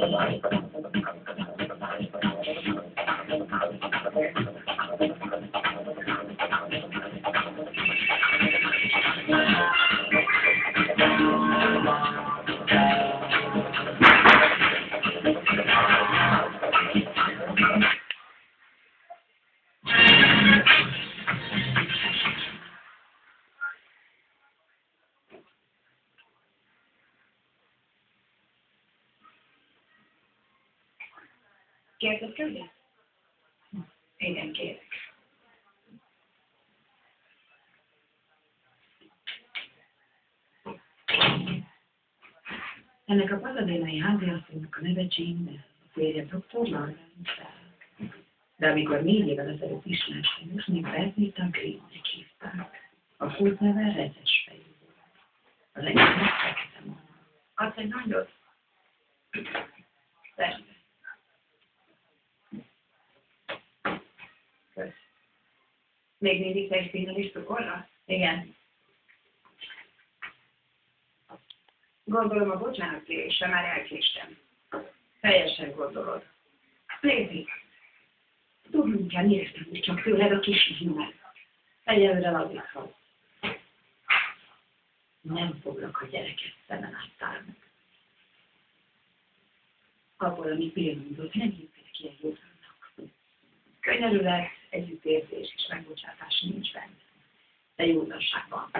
Hanifah Kérted kövét? Igen, kérek. Ennek a pasadénai háziasszonynak a neve Jane a férje. Lawrence Bell. De amikor négy évvel ezelőtt ismertünk, még Bernita Greennek hívták. A furt neve Rezes fejű volt. Az egész volna. Azt egy nagyot? Persze. Még mindig színen is cukorra? Igen. Gondolom a bocsánatkérésre már elkéstem. Teljesen gondolod. Lévi, tudnunk kell, miért tanul csak tőled a kis hímet. Egyelőre lazíthat. Nem foglak a gyereket szemen átszárnak. Abból, amit Bill mondott, nem hittek ki egy józannak. Könyörület, együttérzés és megbocsátás nincs benne. De józanságban.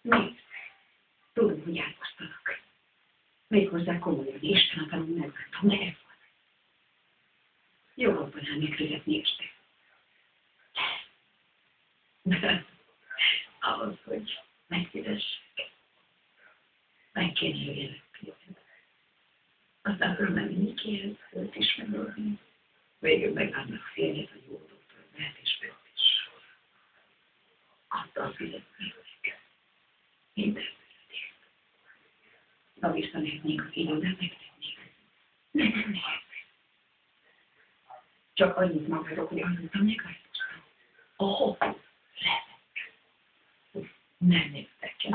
Mit? Tudom, hogy árpasztanak. Méghozzá komolyan, Isten a tanul megvártam, de ez van. Jobban elmégfizetni érte. De ahhoz, hogy megfizessek, meg kéne jöjjenek Aztán fölmenni kihez, őt is megölni. Végül megállnak férjet a jó doktor, mert is őt is. Aztán fizetni minden születést. Ha visszanéznénk az időben, megtennénk. Nem, nem Csak annyit magadok, hogy aludtam még azt. Ó, remek. Nem néztek ki.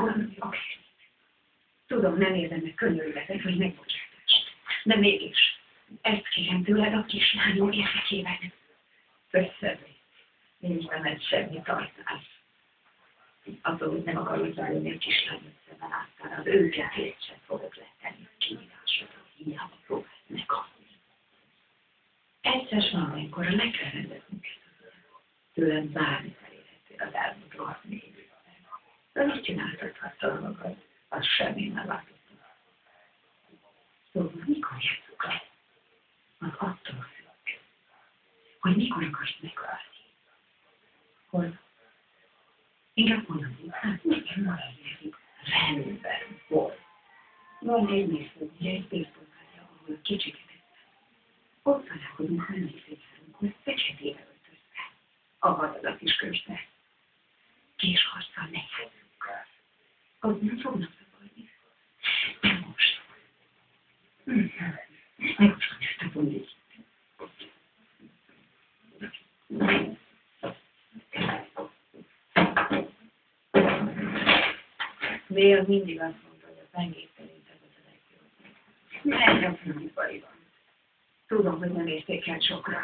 Tudom, nem érzem meg könyörületet, hogy megbocsátást. De mégis, ezt kérem tőled a kislányom érdekében. Összevét. Nincs benned semmi tartás hogy nem akarod zárni a kislányot szemben áttára, az őket sem fogok letenni kívásodra, hiába próbálsz meghalni. Egyszer a le kell rendeznünk Tőlem bármi elérhető az elmúlt rohadt négy évben. De mit csináltathattad magad? Az semmi nem látottam. Játszunk el? Az attól függ, hogy mikor akarsz meghalni. Hol Inkább mondom, hát nekem maradjál rendben volt. Van egy mésződje, egy pénzpolgárja, ahol kicsiket Ott találkozunk, ha nem hogy feketére öltözve. Avad az a kis kösbe. Kés harccal megjátszunk. Az nem fognak zavarni. De most. Megmosom ezt a bundit. Bél mindig azt mondta, hogy a pengét szerint ez az a legjobb. Menj a fülipariban. Tudom, hogy nem értékel sokra.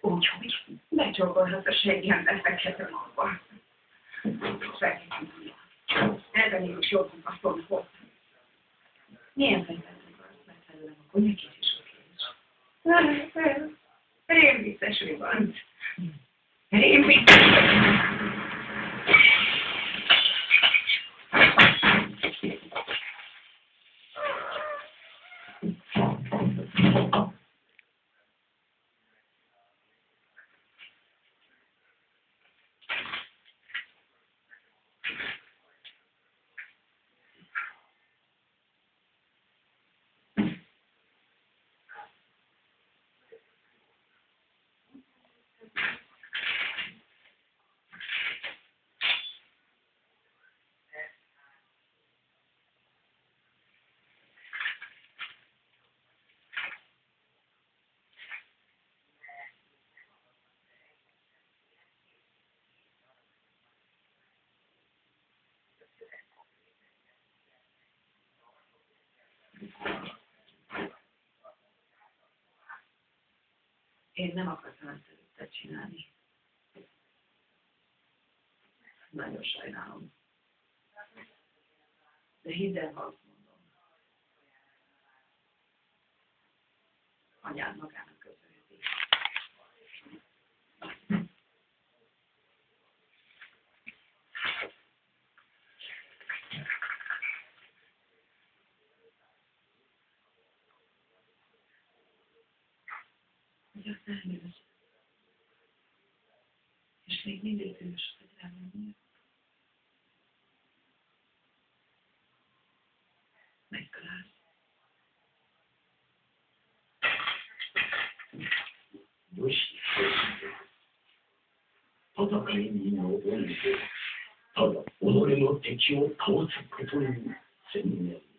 Úgyhogy becsókolhat a seggem befekhetem abba. Ebben is jobb, a pont volt. Milyen fegyvernek az megfelelően a konyakét is is. Rém vicces van. Rém vicces. Én nem akartam ezt előtte csinálni. Nagyon sajnálom. De hidd el, ha azt mondom. Anyád magának Я знаю, если に思うで、ただ己の敵を倒すことに専念。